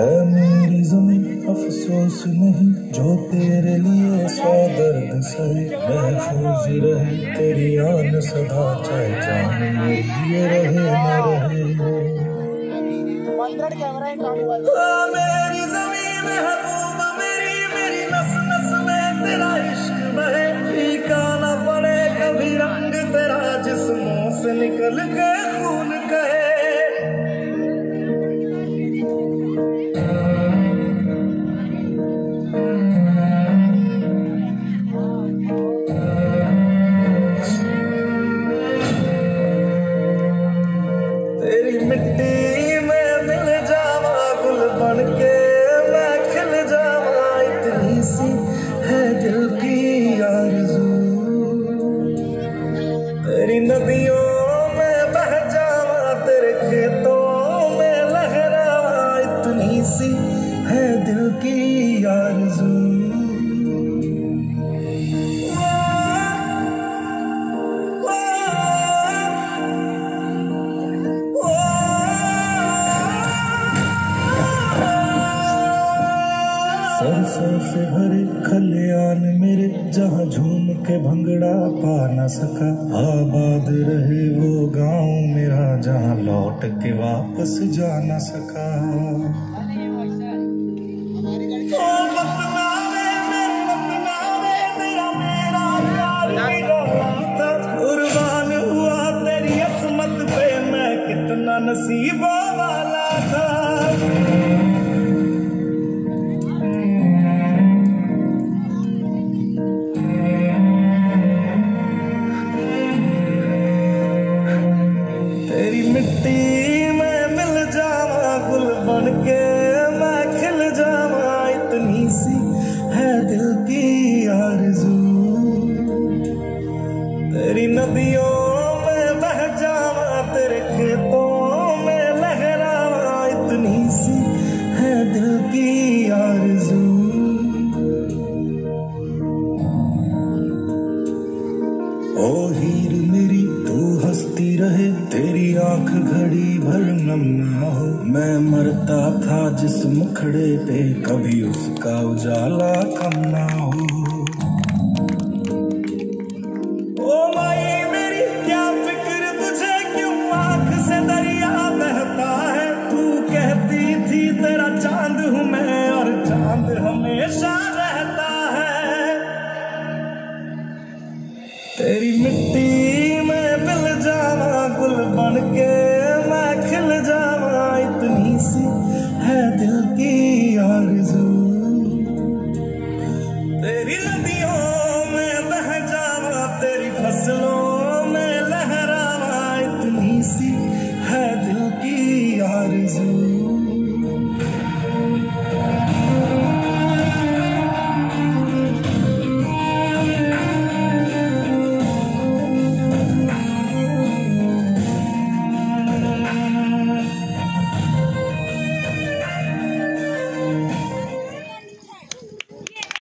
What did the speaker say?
मेरी ज़मीन अफसोस नहीं, जो तेरे लिए सौ दर्द सहे महफूज रहे, तेरी आन सदा चाहे जान मेरी ये रहे न रहे मेरी ज़मीन मेरी मेरी नस नस में तेरा इश्क बहे। फीका न पड़े कभी रंग तेरा जिस्मों से निकल के खून कहे। सी है दिल की आरज़ू। सरसों से भरे खलियान मेरे, जहाँ झूम के भंगड़ा पा न सका। आबाद रहे वो गाँव मेरा, जहाँ लौट के वापस जा न सका। नसीबों वाला था। तेरी मिट्टी में मिल जावा गुल बन के, मैं खिल जावा इतनी सी है दिल की आरज़ू। तेरी नदियों ओ हीर मेरी, तू हंसती रहे, तेरी आँख घड़ी भर नम ना हो। मैं मरता था जिस मुखड़े पे, कभी उसका उजाला कम ना हो। तेरी मिट्टी में मिल जावा गुल बन के मैं खिल जावा इतनी सी है दिल की आरज़ू। तेरी नदियों में बह जावा तेरी फ़सलों